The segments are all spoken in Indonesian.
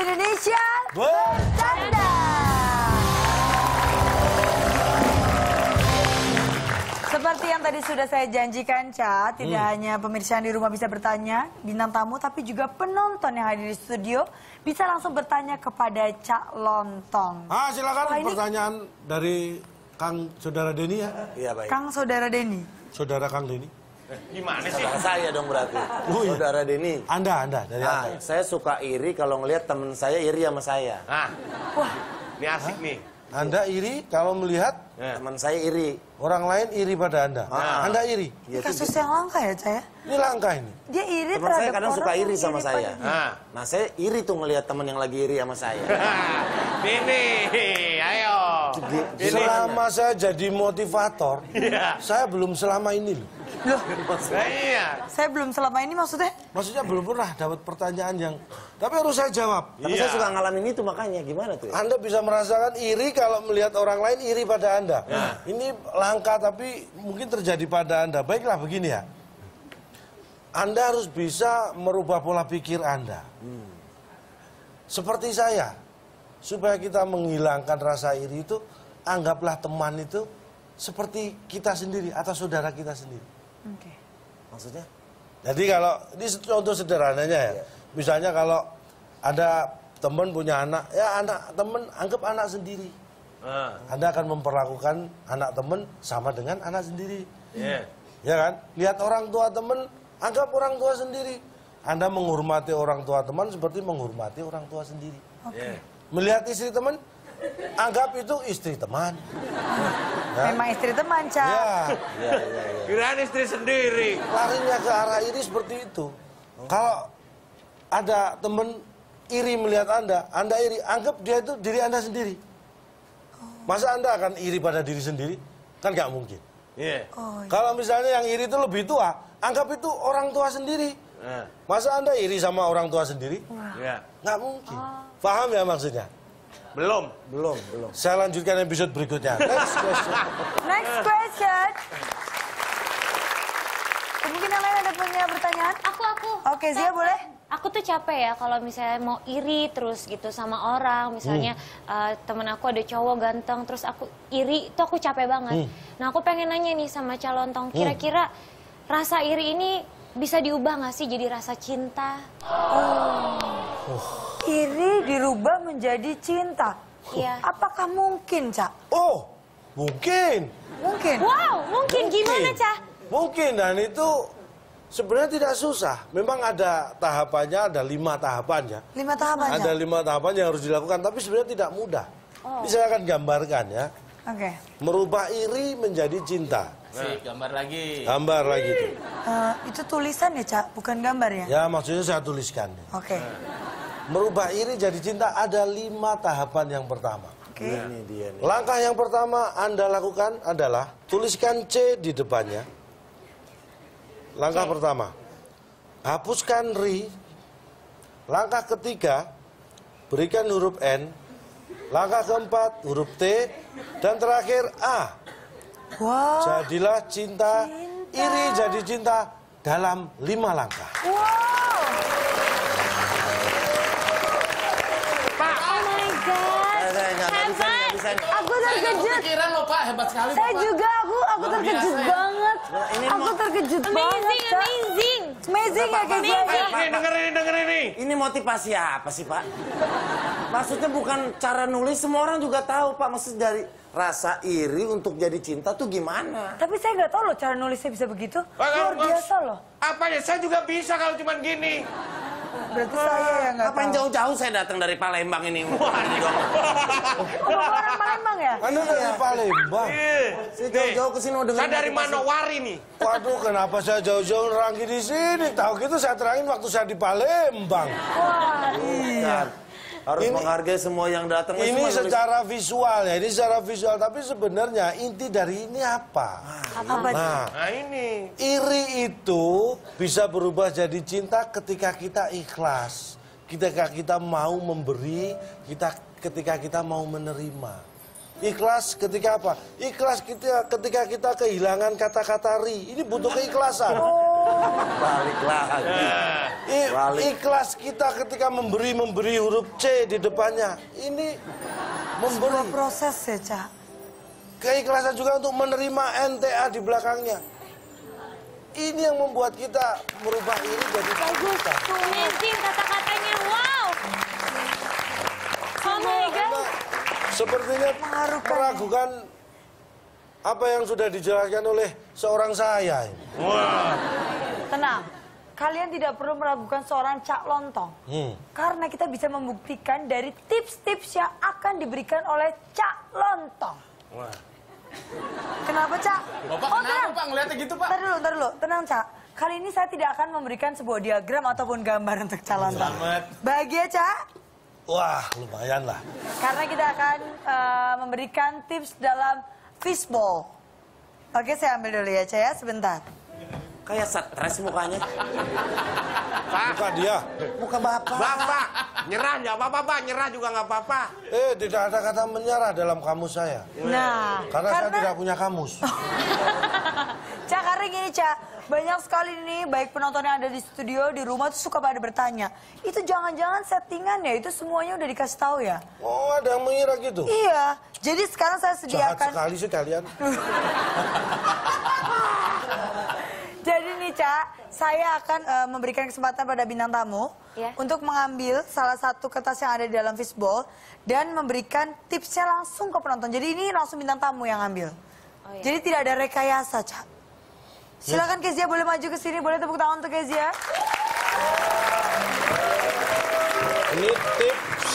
Indonesia Bercanda. Seperti yang tadi sudah saya janjikan, Ca, tidak hanya pemirsa yang di rumah bisa bertanya, bintang tamu, tapi juga penonton yang hadir di studio bisa langsung bertanya kepada Cak Lontong. Ah, silakan Wah, ini- pertanyaan dari Kang Saudara Deni ya. Iya baik. Kang Saudara Denny. Saudara Kang Deni. Gimana sih? Saudara saya dong berarti. Oh, iya. Saudara Denny. Anda, Anda dari Nah, Anda. saya suka iri kalau ngelihat temen saya iri sama saya. Nah, Wah, ini asik nih. Anda iri kalau melihat Ya. Teman saya iri. orang lain iri pada Anda. Ah. Anda iri. ini kasus yang langka ya, Ca ya? Ini langkah ini. Dia iri Teman saya kadang suka iri sama pada saya. Nah, Nah, saya iri tuh ngelihat temen yang lagi iri sama saya. ini. Ini. Selama saya jadi motivator, Iya. saya belum selama ini loh. Loh, Nah, iya. saya belum selama ini maksudnya? Maksudnya belum pernah dapat pertanyaan yang... Tapi harus saya jawab. Tapi Iya. saya suka ngalamin itu makanya gimana tuh? ya? Anda bisa merasakan iri kalau melihat orang lain iri pada Anda. Ini langka tapi mungkin terjadi pada Anda. Baiklah begini ya. Anda harus bisa merubah pola pikir Anda. Seperti saya. Supaya kita menghilangkan rasa iri itu, anggaplah teman itu seperti kita sendiri atau saudara kita sendiri. Oke. Maksudnya? Jadi kalau ini contoh sederhananya ya, misalnya kalau ada teman punya anak, ya anak teman anggap anak sendiri. Ah, Anda akan memperlakukan anak teman sama dengan anak sendiri, Iya. ya kan? Lihat orang tua teman, anggap orang tua sendiri. Anda menghormati orang tua teman seperti menghormati orang tua sendiri. Iya. Melihat istri teman, anggap itu istri teman. Ya. Memang istri teman, Ca. Ya, Iya, iya, iya. Kirain istri sendiri. larinya ke arah iri seperti itu. Kalau ada teman iri melihat Anda, Anda iri, anggap dia itu diri Anda sendiri. Masa Anda akan iri pada diri sendiri? Kan nggak mungkin. Iya. Oh, iya. Kalau misalnya yang iri itu lebih tua, anggap itu orang tua sendiri. Nah, Masa Anda iri sama orang tua sendiri? iya. Nggak mungkin. Paham ya maksudnya? Belum. Belum, belum. Saya lanjutkan episode berikutnya. Next question. Next question. Mungkin yang lain ada punya pertanyaan? Aku aku. Oke, Zia boleh? Aku tuh capek ya kalau misalnya mau iri terus gitu sama orang, misalnya Hmm. eh, temen aku ada cowok ganteng, terus aku iri, itu aku capek banget. Hmm. Nah aku pengen nanya nih sama calon tong, kira-kira rasa iri ini bisa diubah nggak sih jadi rasa cinta? Iri dirubah menjadi cinta. Iya. Apakah mungkin, Ca? Oh, mungkin. Mungkin. Wow, mungkin gimana cah? Mungkin dan itu sebenarnya tidak susah. Memang ada tahapannya, ada lima tahapan ya. Lima tahapan, Ca? Ada lima tahapan yang harus dilakukan, tapi sebenarnya tidak mudah. Ini saya akan gambarkan ya. Oke. Merubah iri menjadi cinta. Sip, gambar lagi. Gambar lagi tuh. Eh, itu tulisan ya, Ca? Bukan gambar ya? Ya maksudnya saya tuliskan. Oke. Merubah iri jadi cinta ada lima tahapan yang pertama. Oke. Ini dia nih. Langkah yang pertama Anda lakukan adalah tuliskan C di depannya. Langkah pertama, hapuskan ri. Langkah ketiga, berikan huruf N. Langkah keempat, huruf T. Dan terakhir A. Wow. Jadilah cinta, iri jadi cinta dalam lima langkah. Wow. Saya, saya nggak nggak bisa, nggak bisa. nih. Aku terkejut. Lo Pak, hebat sekali Saya Bapak. juga, aku aku Luar terkejut biasa ya. banget. Ini Aku terkejut banget, amazing, amazing. Amazing ya, Nih, Zia. nih, dengerin ini, dengerin ini. Ini motivasi apa sih Pak? Maksudnya bukan cara nulis, semua orang juga tahu Pak. Maksud dari rasa iri untuk jadi cinta tuh gimana? Tapi saya nggak tahu loh cara nulisnya bisa begitu. Luar biasa loh. Apa ya? Saya juga bisa kalau cuman gini. Berarti saya yang nggak tahu. jauh-jauh saya datang dari Palembang ini? Oh, Bapak orang Palembang ya? Anda dari Palembang. Iya. Saya jauh-jauh ke sini mau dengar Saya dari. Manowari nih. Waduh, kenapa saya jauh-jauh nerangi di sini? Tahu gitu saya terangin waktu saya di Palembang. Wah, iya. Harus Ini- menghargai semua yang datang. Ini nulis- secara visual ya, ini secara visual. Tapi sebenarnya inti dari ini apa? Apa? Nah, Nah ini. iri itu bisa berubah jadi cinta ketika kita ikhlas. Ketika kita mau memberi, kita ketika kita mau menerima. Ikhlas ketika apa? Ikhlas kita ketika kita kehilangan kata-kata ri. Ini butuh keikhlasan. Balik lagi. I- Balik. ikhlas kita ketika memberi memberi huruf C di depannya. Ini memberi. Proses ya, Ca. Keikhlasan juga untuk menerima NTA di belakangnya. Ini yang membuat kita merubah ini jadi Bagus. Amazing kata-katanya. Wow. Oh my God. Sepertinya Mengharukan. meragukan apa yang sudah dijelaskan oleh seorang saya. ini. Tenang. Kalian tidak perlu meragukan seorang Cak Lontong. Hmm. Karena kita bisa membuktikan dari tips-tips yang akan diberikan oleh Cak Lontong. Kenapa, Cak? Bapak oh, kenapa tenang. Pak ngeliatnya gitu Pak? Ntar dulu, ntar dulu. Tenang, Cak. Kali ini saya tidak akan memberikan sebuah diagram ataupun gambar untuk Cak Lontong. Selamat. Bahagia, Cak? Wah, lumayan lah. Karena kita akan eh, memberikan tips dalam fishball. Oke, saya ambil dulu ya, Cak ya, sebentar. Kayak stres mukanya. Buka dia. Muka bapak. Bapak, nyerah nggak apa-apa, Pak. Nyerah juga nggak apa-apa. Eh, tidak ada kata menyerah dalam kamus saya. Nah, Karena, saya tidak punya kamus. Cak, karena gini, Cak. Banyak sekali nih, baik penonton yang ada di studio, di rumah tuh suka pada bertanya. Itu jangan-jangan settingan ya? Itu semuanya udah dikasih tahu ya? Oh, ada yang mengira gitu. Iya. Jadi sekarang saya Jahat sediakan... sekali sih kalian. Saya akan eh, memberikan kesempatan pada bintang tamu Ya. untuk mengambil salah satu kertas yang ada di dalam fishball dan memberikan tipsnya langsung ke penonton. Jadi ini langsung bintang tamu yang ambil. Oh, ya. Jadi tidak ada rekayasa, Cak. Silakan Kezia boleh maju ke sini, boleh tepuk tangan untuk Kezia. Ini tips.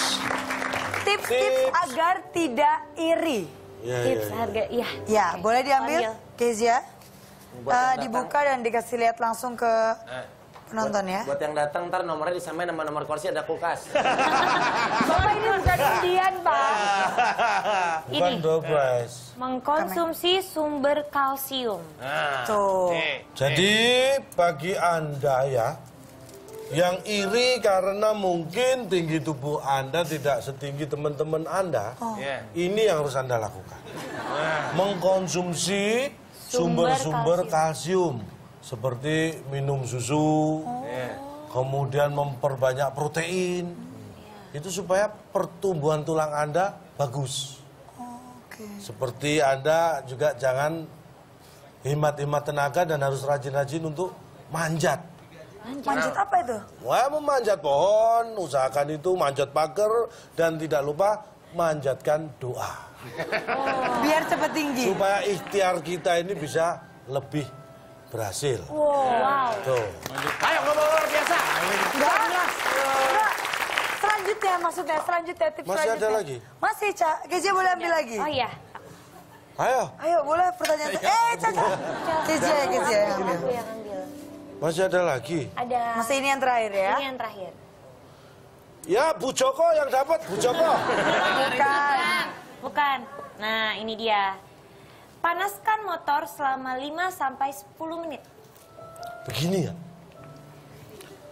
Tips-tips Tips. agar tidak iri. Ya, Tips ya, ya. harga. Iya. Ya, boleh diambil, Ambil. Kezia. Buat Eh, yang dibuka dan dikasih lihat langsung ke penonton ya. Buat yang datang ntar nomornya disamain sama nomor kursi ada kulkas. Bapak ini bukan undian, Pak. Ini. Mengkonsumsi sumber kalsium. Tuh. Nih, Jadi bagi Anda ya yang iri karena mungkin tinggi tubuh Anda tidak setinggi teman-teman Anda, Iya. ini yang harus Anda lakukan. Mengkonsumsi Sumber sumber-sumber kalsium. seperti minum susu, kemudian memperbanyak protein. Itu supaya pertumbuhan tulang Anda bagus. Oke. Seperti Anda juga jangan hemat-hemat tenaga dan harus rajin-rajin untuk manjat. Manjat apa itu? Wah, memanjat pohon, usahakan itu manjat pagar dan tidak lupa manjatkan doa. Biar cepat tinggi. Supaya ikhtiar kita ini bisa lebih berhasil. Wow. Tuh. Ayo ngomong luar biasa. Enggak. Enggak. Selanjutnya maksudnya, selanjutnya tips Masih ada selanjutnya. lagi? Masih, Cak. Kezia boleh ambil lagi? Oh iya. Ayo, Ayo, boleh pertanyaan. Eh, Caca. Kezia ya, Kezia yang ambil. Aku yang ambil. masih ada lagi. Ada. Masih ini yang terakhir ya? Ini yang terakhir. Ya, Bu Joko yang dapat, Bu Joko. Bukan. Bukan. Nah, ini dia. Panaskan motor selama 5 sampai 10 menit. Begini ya.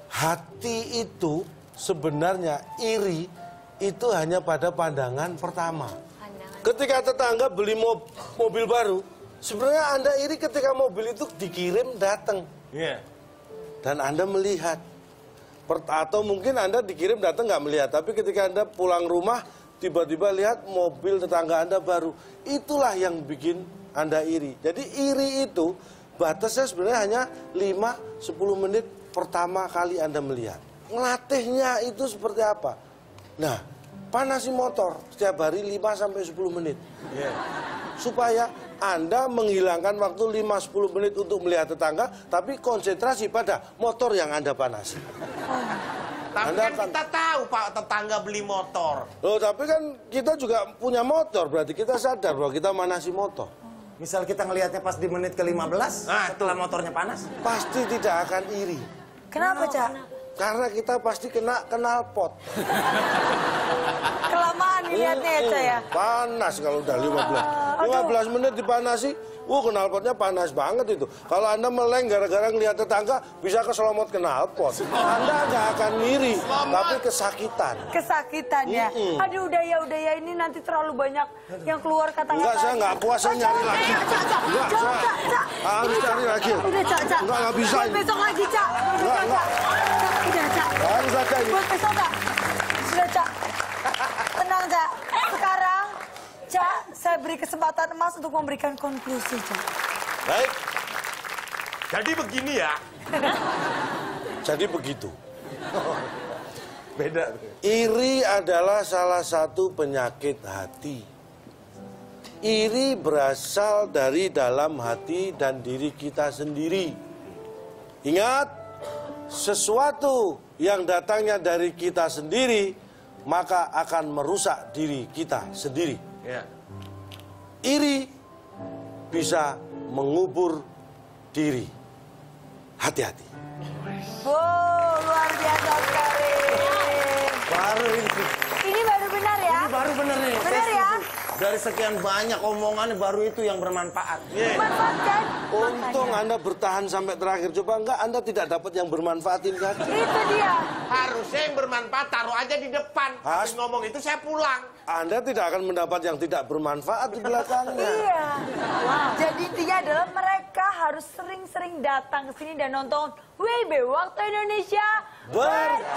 Hati itu sebenarnya iri itu hanya pada pandangan pertama. Pandangan. Ketika tetangga beli mo- mobil baru, sebenarnya Anda iri ketika mobil itu dikirim datang Iya. dan Anda melihat. Atau mungkin Anda dikirim datang nggak melihat, tapi ketika Anda pulang rumah tiba-tiba lihat mobil tetangga Anda baru, itulah yang bikin Anda iri. Jadi iri itu batasnya sebenarnya hanya 5-10 menit pertama kali Anda melihat. Ngelatihnya itu seperti apa? Nah, panasi motor setiap hari 5 sampai 10 menit. Supaya Anda menghilangkan waktu 5-10 menit untuk melihat tetangga, tapi konsentrasi pada motor yang Anda panasi. Tapi Anda kan akan- kita tahu Pak tetangga beli motor. Loh, tapi kan kita juga punya motor, berarti kita sadar bahwa kita manasi motor. Misal kita ngelihatnya pas di menit ke-15, Nah, setelah motornya panas. Pasti tidak akan iri. Kenapa, Cak? Karena kita pasti kena kenal pot. Kelamaan dilihatnya ya, Cak ya? Panas kalau udah 15. 15 menit dipanasi, wah knalpotnya panas banget itu. Kalau Anda meleng gara-gara ngelihat tetangga, bisa keselomot knalpot. Anda nggak akan ngiri, tapi kesakitan. Kesakitan ya. Mm-mm. Aduh, udah ya, udah ya. Ini nanti terlalu banyak yang keluar kata-kata. Enggak, saya nggak puas, saya Oh, nyari lagi. Enggak, saya Cak. harus cari lagi. Udah, Cak, Cak. Enggak, enggak bisa besok lagi, Cak. Enggak, enggak. Udah, Cak. Harus ini. Buat besok, Cak. Sudah, Cak. Tenang, Cak. Sekarang, Cak, saya beri kesempatan emas untuk memberikan konklusi, Cak. Baik, Jadi begini ya. jadi begitu. Beda. Iri adalah salah satu penyakit hati. Iri berasal dari dalam hati dan diri kita sendiri. Ingat, sesuatu yang datangnya dari kita sendiri, maka akan merusak diri kita sendiri. Ya. Iri bisa mengubur diri. Hati-hati. Wow, luar biasa sekali. Baru ini. Ini baru benar ya? Ini baru bener nih. Saya ya? Dari sekian banyak omongan baru itu yang bermanfaat. Manfaatkan. Untung Anda bertahan sampai terakhir. Coba enggak Anda tidak dapat yang bermanfaatin kan? Itu dia. Harusnya yang bermanfaat taruh aja di depan. Has- Habis ngomong itu saya pulang. Anda tidak akan mendapat yang tidak bermanfaat di belakangnya. Iya. Jadi intinya adalah mereka harus sering-sering datang ke sini dan nonton WB Waktu Indonesia terima